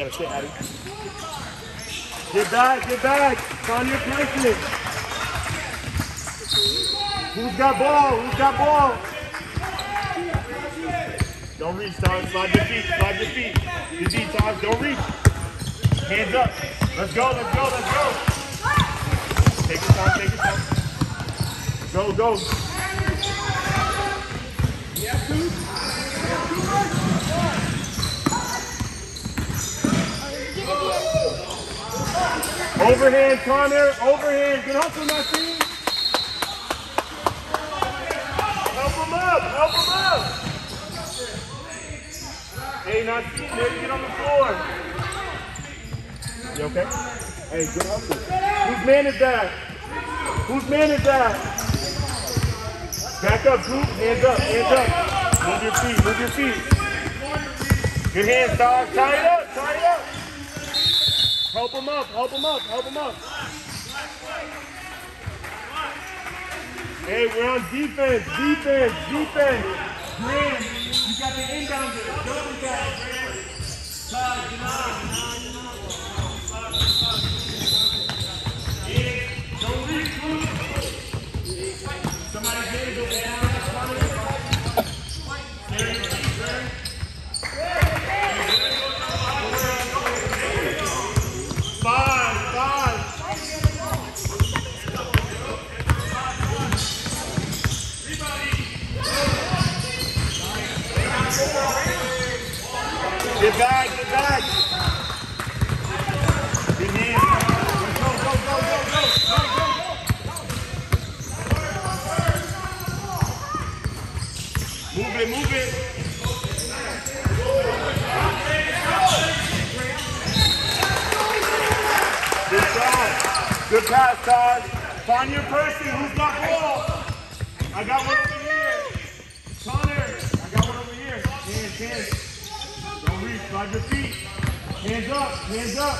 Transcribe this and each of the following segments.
gotta sit, Addy. Get back, get back. Find your placement. Who's got ball? Who's got ball? Don't reach, Todd. Slide your feet. Slide your feet. Your feet, Todd. Don't reach. Hands up. Let's go. Let's go. Let's go. Take your time. Take your time. Go, go. Overhand, Connor. Overhand. Good hustle, Maxine. Help him up. Help him up. Hey, Maxine, maybe get on the floor. You okay? Hey, good hustle. Whose man is that? Whose man is that? Back up, group. Hands up, hands up. Move your feet, move your feet. Good hands, dog. Tie it up, tie it up. Help him up, help him up, help him up. Hey, we're on defense, defense, defense. Graham, you got the inbounder. Double that, Graham. Todd, deny, deny, Yeah, don't reach, group. Somebody's hands over there. Carry your feet, Graham. Five, five. Get back, get back. Good hands. Go, go, go, go, go, go, go, go. Move it, move it. Good job. Good pass, Todd. Find your person. Who's got ball? I got one over here. Connor, I got one over here. Hands, hands. Don't reach. Slide your feet. Hands up. Hands up.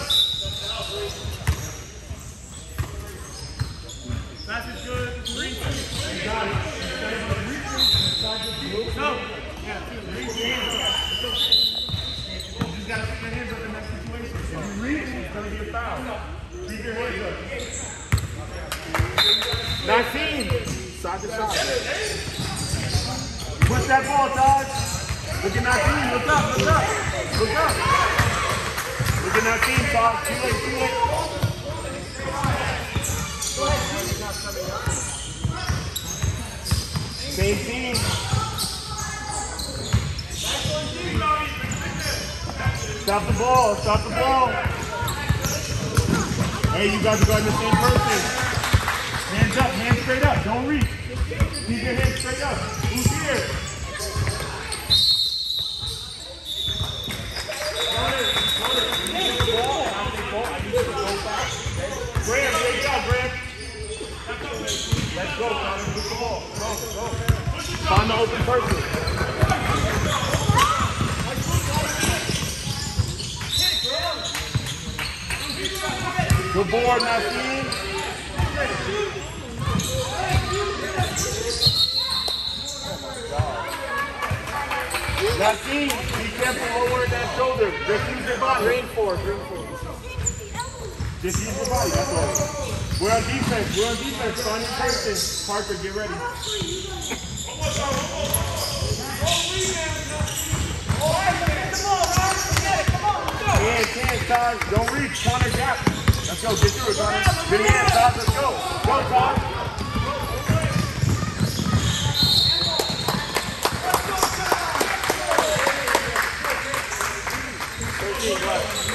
Pass is good. Reach. You got it. Instead of reaching, slide your feet. Go. Yeah, reach your hands up. You just gotta put your hands up in that situation. If you reach, it's gonna be a foul. Keep your hands up. 19. Side to side. Push that ball, Todd. Look at 19. Look up, look up. Look up. Look at 19, Todd. Too late, too late. Same team. Stop the ball, stop the ball. Hey, you guys are going the same person. Hands up, hands straight up, don't reach. Keep your hands straight up. Who's here? To? Graham, great job, Graham. Let's go, Connor. Put the ball. Go, go. Find the open person. Board, Nassim. Nassim, be careful lowering that shoulder. Just use your body. Green four, green four. Just use your body, that's all. We're on defense, we're on defense. Find your person. Parker, get ready. Hands, hands, Todd. Don't reach. Corner gap. Let's go. Get through it, Connor. Good hands, Todd. Let's go. Go, Todd.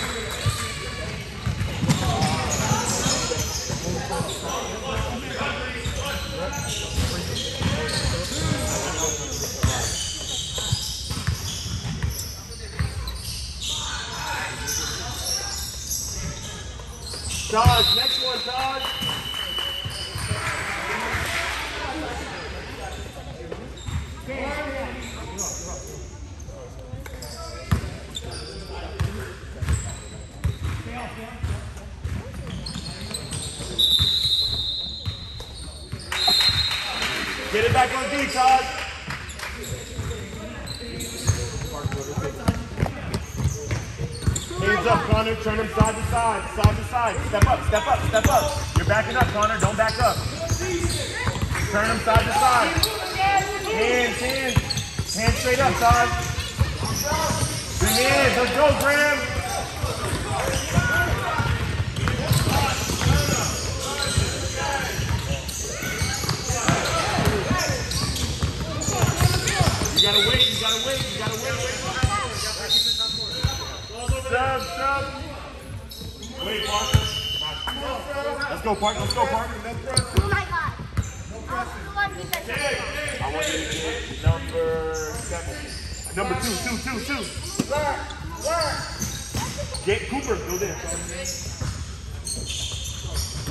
Todd, next one, Todd. Get it back on D, Todd. Hands up, Connor. Turn them side to side, side to side. Step up, step up, step up. You're backing up, Connor. Don't back up. Turn them side to side. Hands, hands. Hands straight up, Todd. Good hands. Let's go, Graham. You gotta wait, you gotta wait, you gotta wait. Sub, sub. Wait, Parker. Let's go, Parker. Let's go, Parker. Oh my god. Oh, who won defense? I want you to get number seven. Number two, two, two, two. Get Cooper, go there.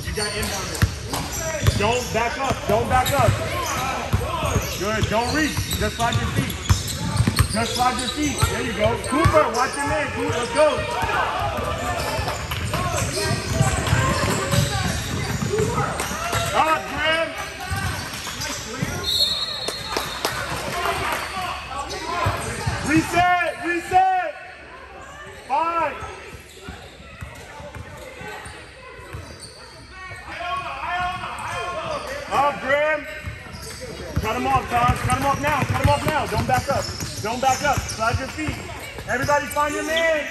You got inbound. Don't back up, don't back up. Good, don't reach, just slide your feet. Just slide your feet, there you go. Cooper, watch your man, Cooper, let's go. Up, Graham. Reset! Reset! Five! Up, Graham! Cut him off, Todd. Cut him off now. Cut him off now. Don't back up. Don't back up. Slide your feet. Everybody find your man.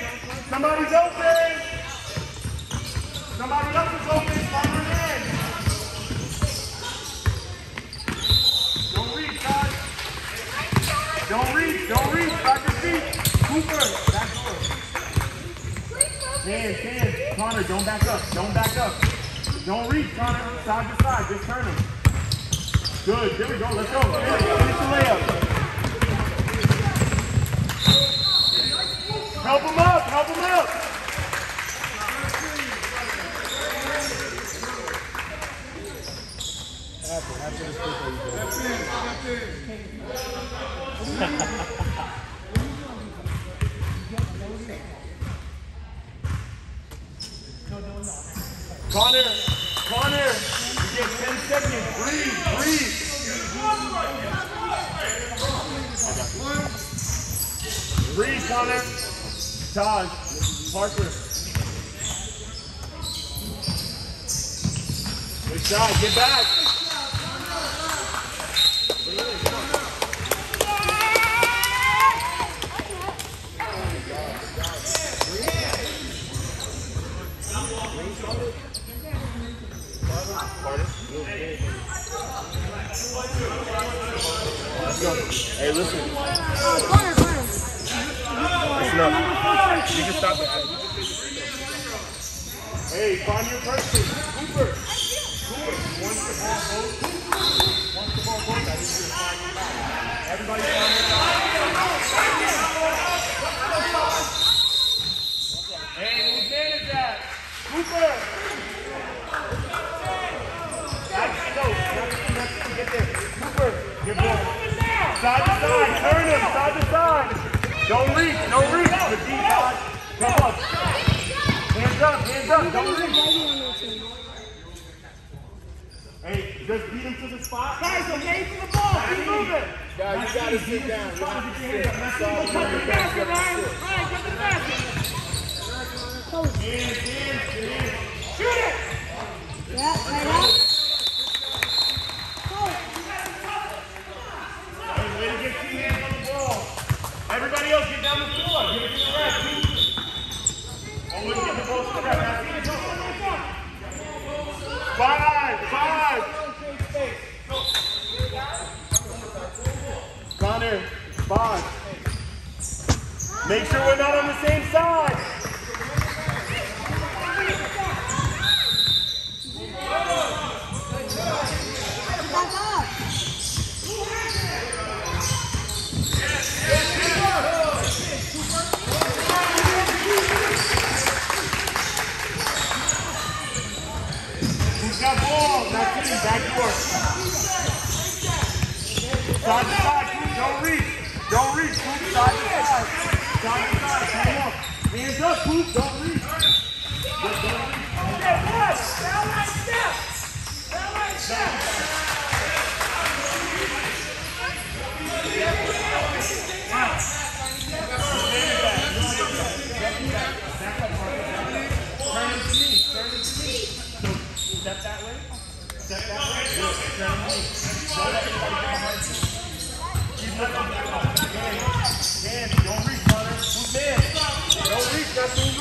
Somebody's open. Somebody else is open. Find your man. Don't reach, Todd. Don't reach, don't reach, back your feet. Cooper, back door. Hands, hands. Connor, don't back up, don't back up. Don't reach, Connor, side to side, just turn him. Good, there we go, let's go. Finish, finish the layup. Help him up, help him up. Connor, Connor, you get 10 seconds. Breathe, breathe. Breathe, Connor. Todd, Parker. Good shot, get back. Hey, listen. Oh, Corner, corner. Listen up. You can stop it. Hey, find your person. Cooper. Cooper. Once the ball goes, once the ball goes, I need you to find your man. Everybody find your man. Hey, whose man is that? Cooper. That's. Get there. Cooper. Get ball. Side to side. Turn him. Side to side. Don't reach. Don't reach. The deep side. Come up. Hands up. Hands up. Don't reach. Hey, just beat him to the spot. Guys, I'm waiting for the ball. Keep moving. Guys, you gotta sit down. You Trying have to to get your hands sit. up. Let's go. Touch the basket, Ryan. Ryan, touch the basket. Hands, hands, hands. Shoot it. Yeah, right up. Five. Make sure we're not on the same side. Back up. Who's got ball? That's it. Back door. Side to side. Don't reach. Don't reach. Coop, side to side. Side to side. Come up. Hands up, Coop. Don't reach. Don't reach. Back up,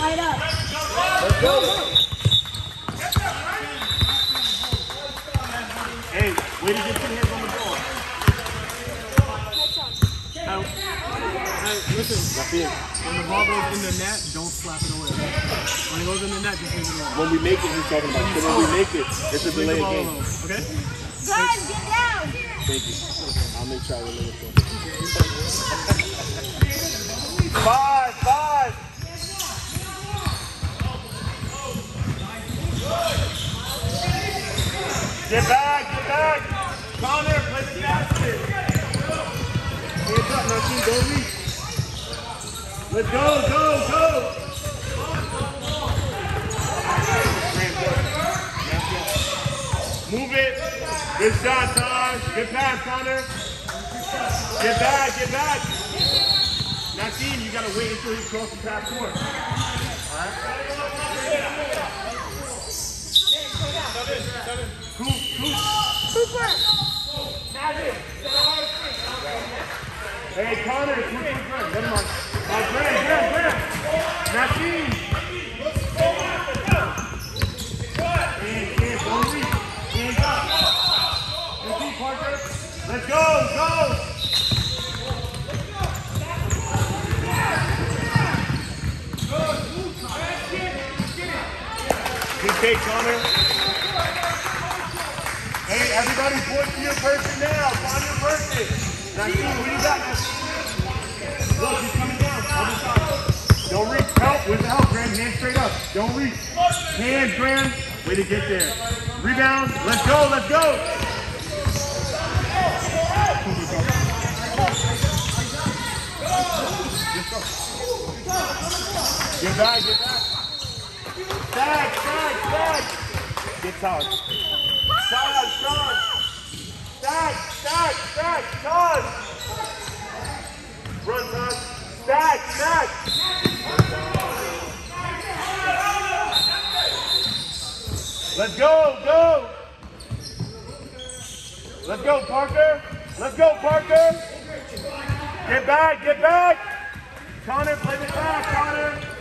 Right up. Let's go. Hey, way to get your hands on the ball. Now, now, listen, when the ball goes in the net, it goes in the net, just leave it alone. When we make it, he's talking about. So when we make it, it's a Leave the delayed ball game. alone, okay? Guys, get down. Thank you. I'll make sure I relay it to him. Five, five. Get back, get back. Connor, play the basket. Hands up, Nakeem, don't reach. Let's go, go, go. Move it. Good shot, Taj. Good pass, Connor. Get back, get back. Nakeem, you gotta wait until he crosses the half court. Cool, cool. Hey, Connor, it's with your friend. Never mind. Uh, Graham, Graham, Graham. Nakeem. Hands, hands, don't reach. Hands up. Nakeem, Parker. Hey, everybody your your what do you got? Look, he's coming down. Don't reach. Help. With the help, Graham. Hands straight up. Don't reach. Hands, Graham. Way to get there. Rebound. Let's go. Let's go. Get back. Get back. Back, back, back. Get Todd. Todd, Todd. Stack, stack, stack, Todd. Run, Todd. Stack, stack. Let's go, go. Let's go, Parker. Let's go, Parker. Get back, get back. Connor, play the back, Connor.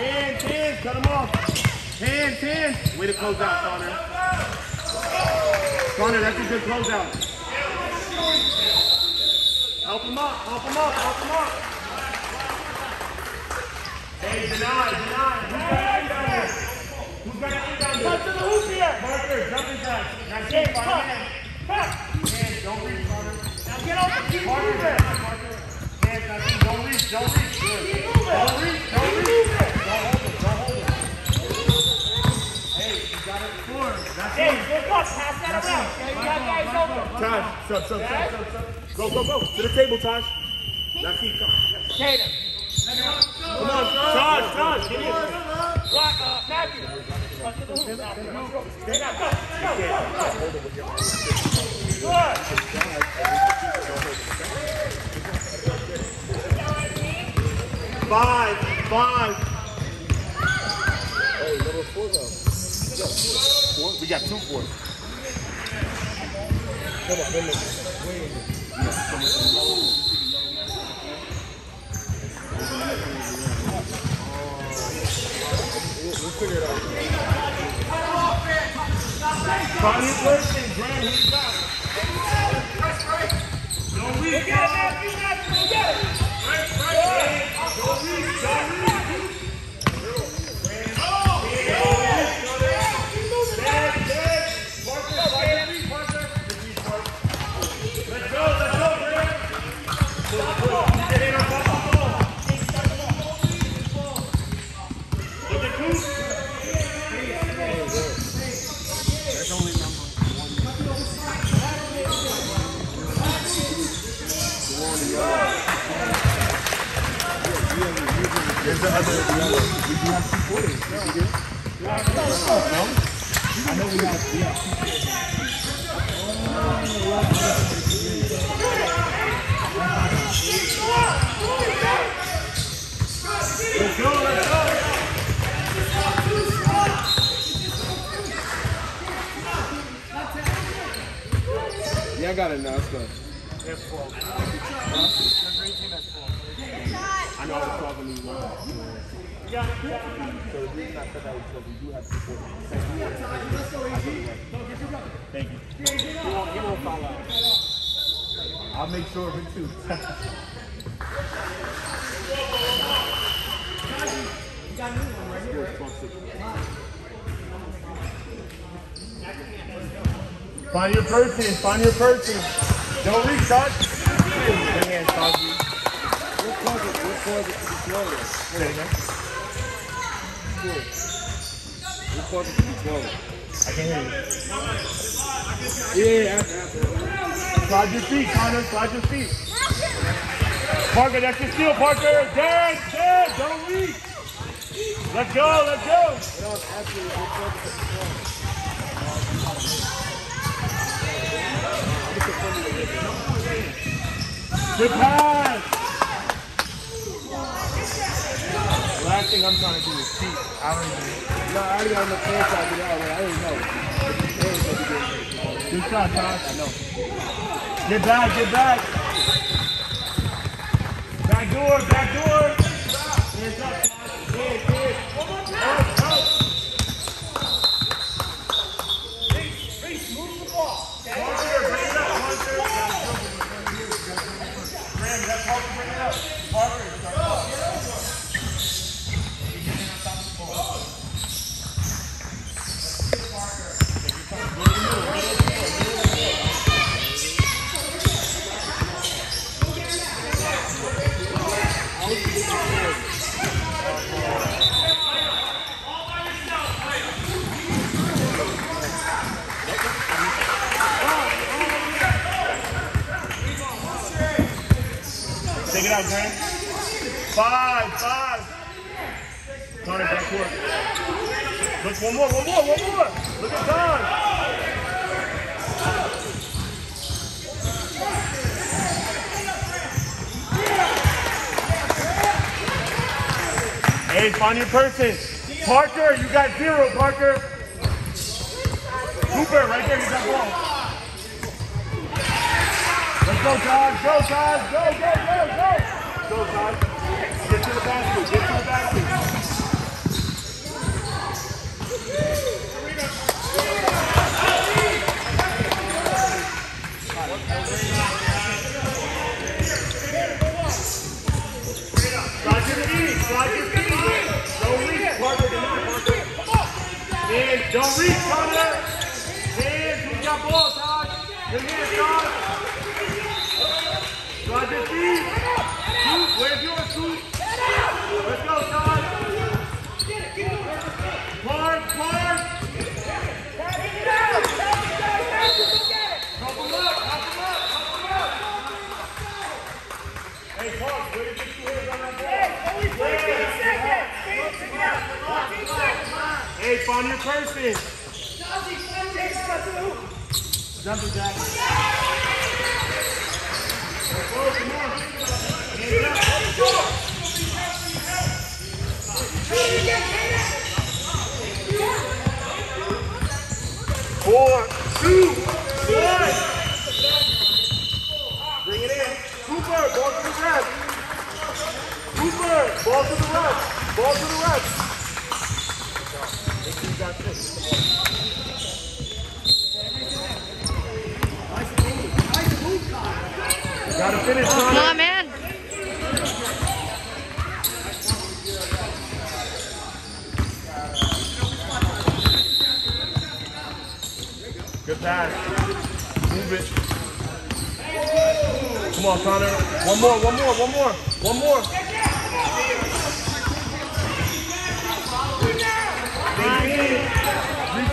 Hands, hands, cut him off. Hands, hands. Way to close out, Connor. Connor, that's a good closeout. Help him up, help him up, help him up. Hey, deny, deny. Who's got it down? Who's got it down there? Touch to the hoop here. Parker, jumping jack. Now, James, find hands. Hands, don't reach, Connor. Now get off the Parker, Parker. Hands, now, don't reach, don't reach. Good. Don't reach, don't reach. Don't hold it, don't hold it. Hey, you got it before. That's it. Look up, pass that around. Yeah, guys open. Taj, sub, sub, sub, sub, sub. Go, go, go. To the table, Taj. Now keep coming. Tatum. Come on, Taj, Taj, get in. Rock, uh, Matthew. Touch to the hoop. Now, go. Go, go, go. Good. Five, five. Hey, number four though. We got two fours. Come on, come on. Don't reach. Dead, dead. Parker, Parker, Parker. Let's go, let's go, Graham. Get in on top of the ball. With the coop. There's only number Let's go, let's go. Yeah, I got it now. Let's go. It. So the reason I said that was because we do have. Thank you. He won't, he won't out. I'll make sure of it too. Find your person. Find your person. Don't reach, Cosby. What caused it? To be swollen? Say again. What caused it to be swollen? I can hear you. Yeah, after, after. Slide your feet, Connor. Slide your feet. Parker, that's your steal, Parker. Dead, dead. Don't reach. Let's go. Let's go. It to. Good pass. Last thing I'm trying to do is cheat. I don't even. No, I already chance to do that already. I didn't know. It was gonna be good. Shot, Tosh. I know. Get back, get back. Back door, back door. Hands up, Tosh. Kid, kid. Up, up. Parker, bring it up, Parker. Graham, let Parker bring it up. Parker, start. Take it out, Graham. Five, five. Connor, back court. Look, one more, one more, one more. Look at time. Hey, find your person. Parker, you got zero, Parker. Cooper, right there, you got ball. Let's go, Todd. Go, Todd. Go, go, go, go. Go, Todd. Get to the basket. Get to the basket. Slide your feet. Slide your feet. Don't reach. Parker, come on, Parker. Man, don't reach, Connor. Hands, you got ball, Todd. Good hands, Todd. Slide your feet. Scoop, where's your scoop? Let's go, Todd. Park, park. Help him up, help him up, help him up. Hey, Park, where did you get two hands on that Hey, find your person. Jumping jack. On. Four, two, one. Bring it in. Cooper, ball to the ref. Cooper, ball to the ref. Ball to the ref. Come on, man. Good pass. Move it. Come on, Connor. One more, one more, one more, one more.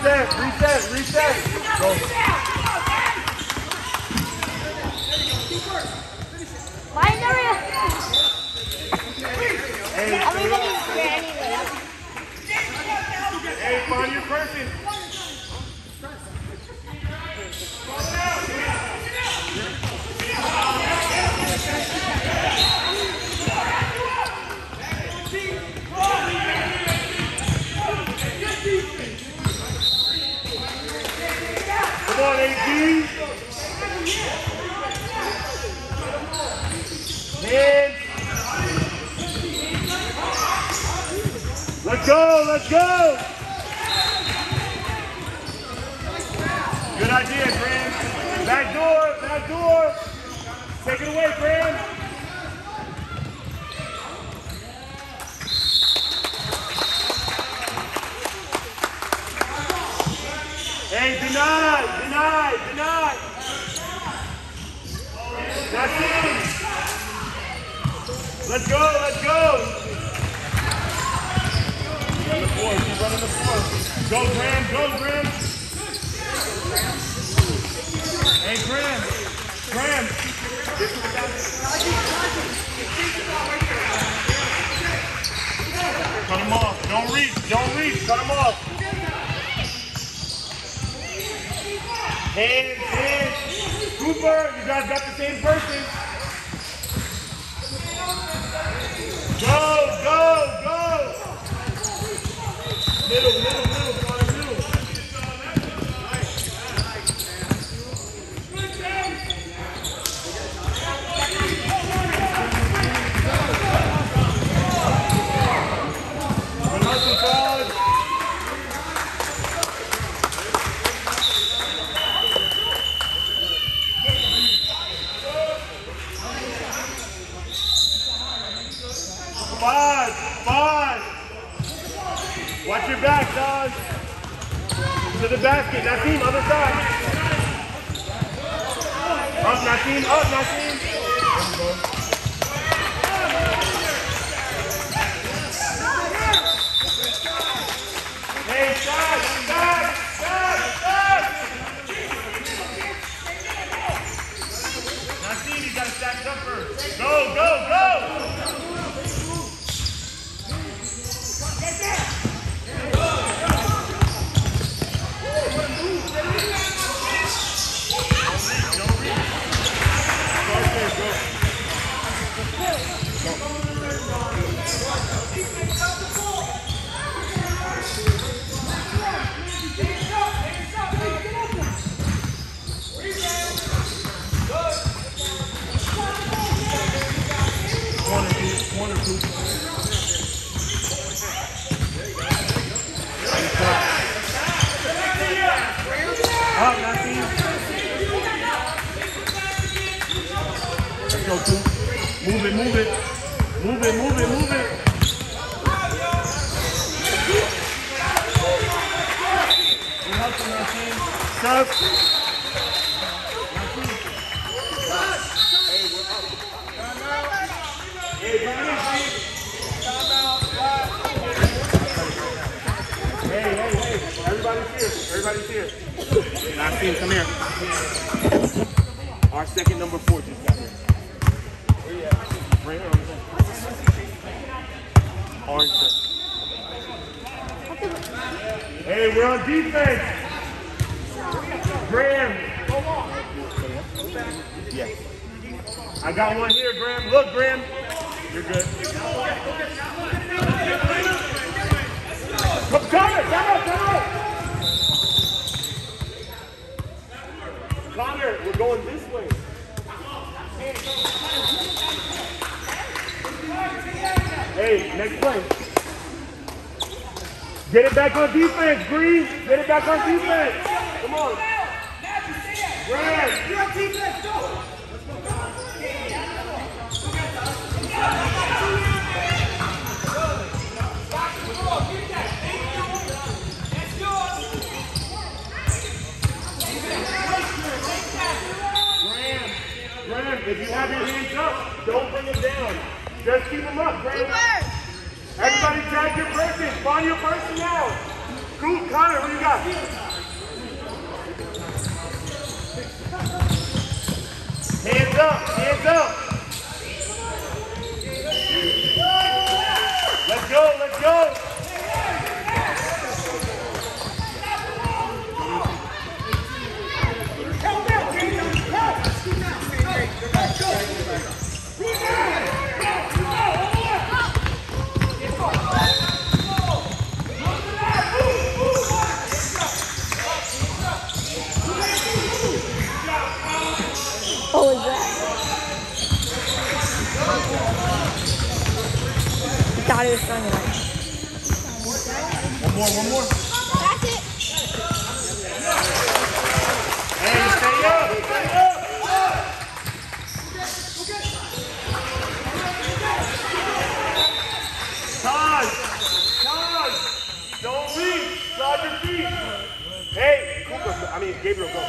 Reset, reset, reset. Go. Find the real. Hey, Everybody's here anyway. hey, find your person. Come on, AD. Hands. Let's go, let's go. Good idea, Graham. Back door, back door. Take it away, Graham. Hey, deny, deny, deny. That's it. Let's go, let's go. Floor, keep running the floor. Go, Graham, go, Graham. Hey, Graham, Graham. Cut him off. Don't reach, don't reach. Cut him off. Hands, hands. Cooper, you guys got the same person. Go, go. మీరు మీరు go, two. Move it, move it. Move it, move it, move it. Everybody's here. Everybody's here. Naseem, come here. Our second number four just got Orange. Hey, we're on defense. Graham. Yes. I got one here, Graham. Look, Graham. You're good. Come, Connor, come out, come. Connor, we're going this way. Hey, next play. Get it back on defense, Bree. Get it back on defense. Come on. Graham. Graham, Graham, if you have your hands up, don't bring them down. Just keep them up, Graham. Everybody tag your person. Find your person now. Cool, Connor, what do you got? Hands up, hands up. Let's go, let's go. What was that? I thought it was funny. One more, one more. That's it. Hey, stay up, stay up. Todd, Todd, don't leave. Grab your feet. Hey, Cooper, I mean Gabriel, go.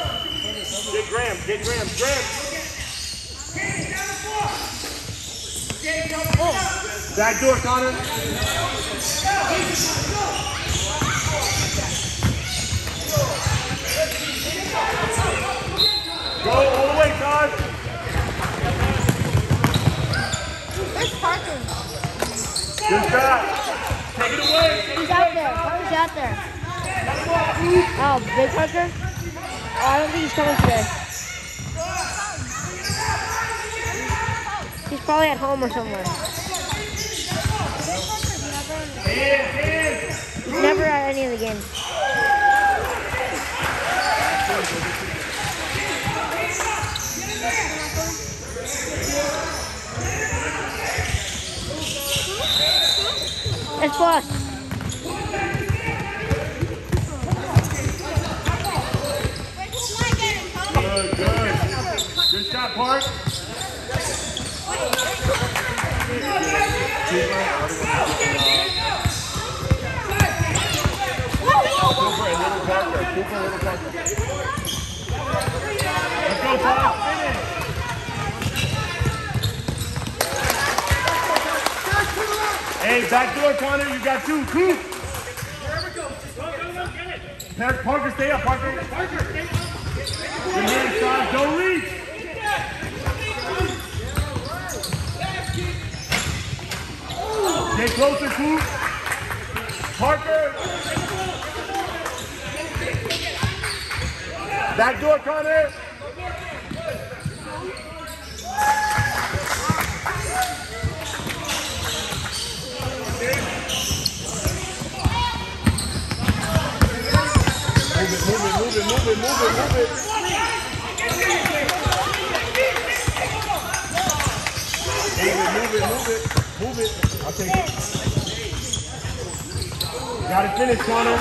Get Graham, get Graham, Graham. Oh, back door, Connor. Go all the way, Todd. Where's Parker? Good back. Take it away. Take He's it out away, there. Parker's out there. Oh, Big Parker? Oh, I don't think he's coming today. He's probably at home or somewhere. He's never at any of the games. It's plus. Good, good. Good shot, Park. Cooper Little Parker. Cooper Little Parker. Back door, Connor. You got two. Coop. Parker, Parker, stay up, Parker. Parker, stay up. Good man, Todd. Don't reach. Stay closer, Coop. Parker. Back door, Connor. Move it, move it, move it, move it, move it. Move it, move it, move it. I'll take it. Got to finish, Connor.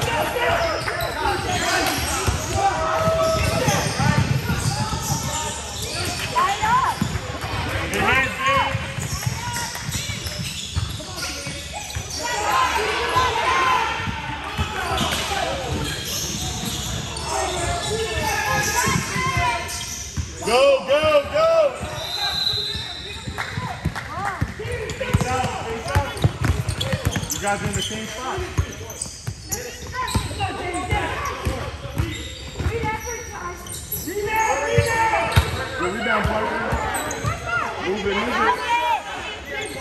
Good hands, Dave. Go, go, go! Face out, face out. You guys are in the same spot. Move it, move it.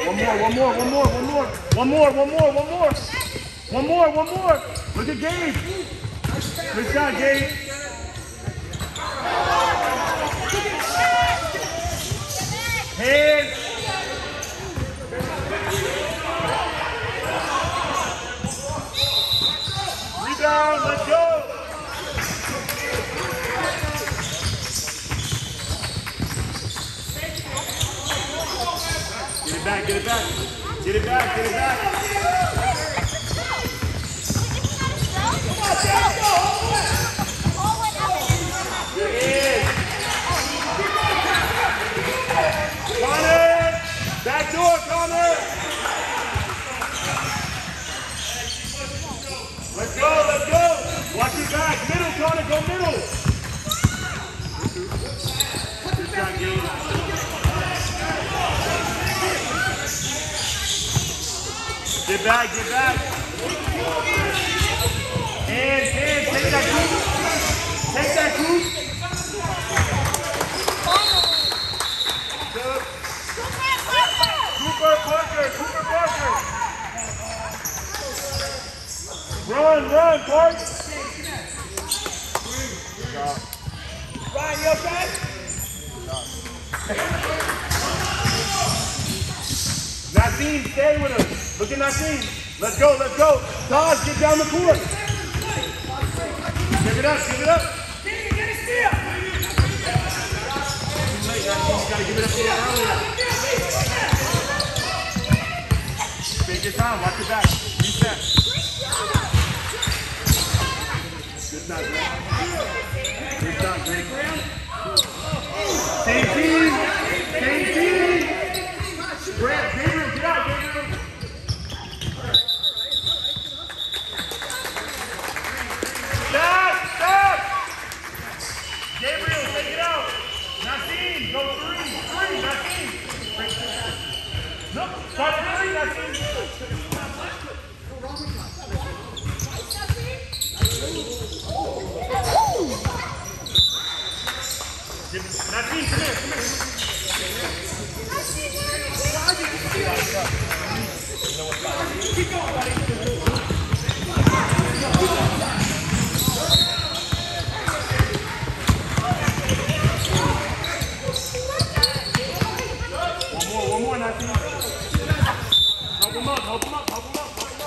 One more, one more, one more, one more. One more, one more, one more. One more, one more. Look at Gabe. Good shot, Gabe. Hands. Rebound, let's go. Get it back, get it back. Get it back, get it back. Good. Connor! Back door, Connor! Let's go, let's go! Watch your back. Middle, Connor, go middle! Good shot, Gabe. Get back, get back. Hands, hands, take that coup. Take that coup. Good. Cooper Parker, Cooper Parker. Run, run, Park. Ryan, you okay? Nassim, stay with him. Look at Nassim. Let's go, let's go. Todd, get down the court. Give it up, give it up. Too late, Nassim. You gotta give it up to him earlier. Take your time, watch your back. Reset. Good shot, Graham. Good shot, Graham. Same team. Same team. Grant, Gabriel, get out, Gabriel. Stop, stop. Gabriel, take it out. Nassim, go three. Three, Nassim. No, start three, Nassim. Nassim, come here, come here. One more, one more, Nassim. Help him up, help him up, help him up, help him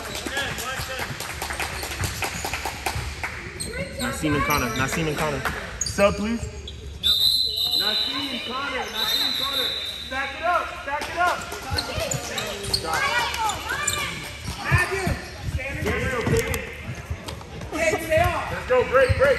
up. Nassim and Connor, Nassim and Connor. Sub, please. Nassim and Connor, Nassim and Connor. Stack it up, stack it up. Gabriel, Gabriel. Let's go, great, great.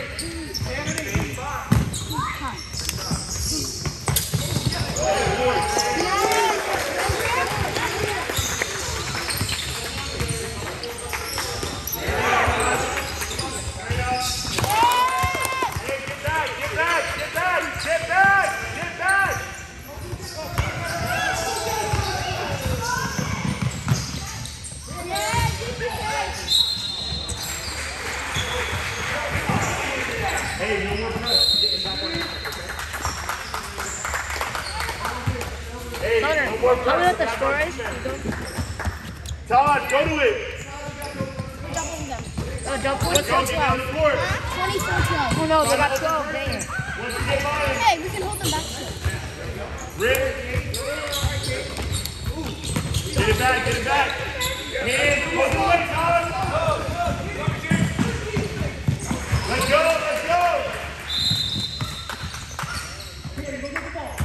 Hey, get back, get back, get back, get back, get back. Hey, no more press. Get back on. Hey, no more press. Tell me what the Back score on is. defense. Todd, go to it. Oh, don't put Let's go, get down the court. 24 12. Oh no, they got 12 there. Once you get by it, Hey, we can hold them back. Rick. Get it back, get it back. Hands, put the way, Todd. Let's go, let's go.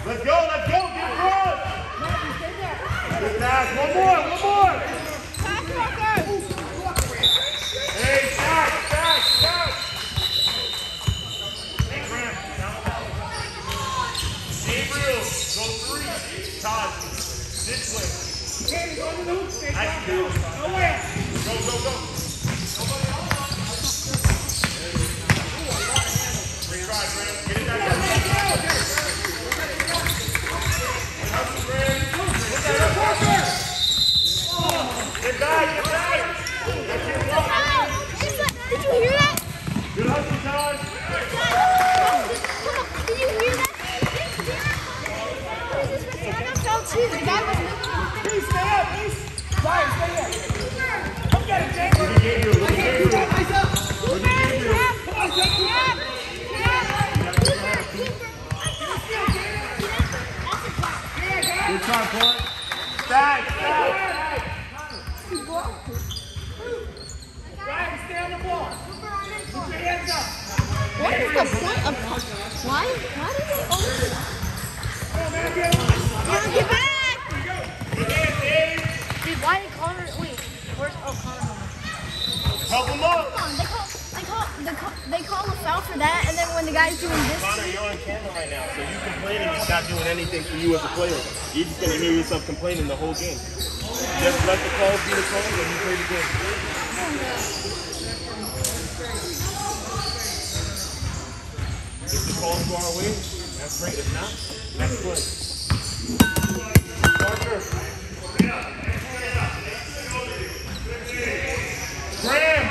Let's go, let's go, get across. Good pass, one more, one more. Hey, stop, stop, stop. Hey, down. Gabriel, go three. Todd, this way. I can do it. Go, go, go. Retry, Graham. Get it down. Hustle, Graham. Put that up. Get back, get back. That's your block. Did you hear that? Good hustle, Todd. Come on, did you hear that? I got fouled too. The guy was Please stay up, please. Ryan, stay up. Come get it, Jake. Good try, Clark. The ball. Put your hands up. What is the point of why? Why why did Connor? Oh? Help him up. Come on, they call, they call, they call, a foul for that, when the guy's doing this, Connor, you're on camera right now, so you complaining is not doing anything for you as a player. You're just gonna hear yourself complaining the whole game. Just let the calls be the calls and you play the game. If the calls go our way, that's great. If not, that's good. Parker. Graham!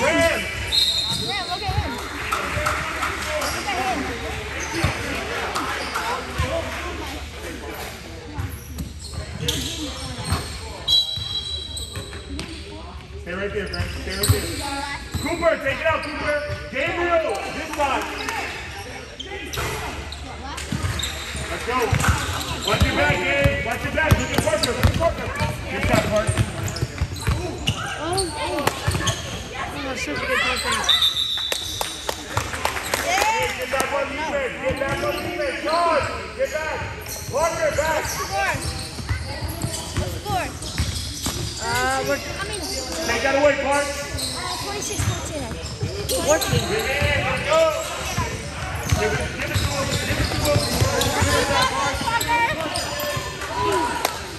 Graham! Graham, look at him. Look at him. Stay right there, Graham. Stay right there. Cooper, take it out, Cooper. Gabriel, this side. Let's go. Watch your back, Gabe. Watch your back. Look at Parker. Look at Parker. Good shot, Parker. Oh, such a good defense. Hey, get back on defense. Get back on defense. Charge. Get back. Parker, back. Score. Score. Uh, we're... I mean, Take that away, Clark. uh, 26 14. 14. Let's go. Give it, give it to him. Give it to him.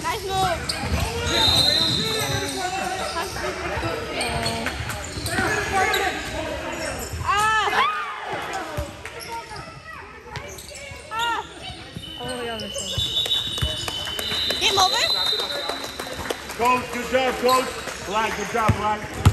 Nice move. Ah! Ah! Oh, yeah, this one. Game over? Coach, good job, coach. Black, good job, Black.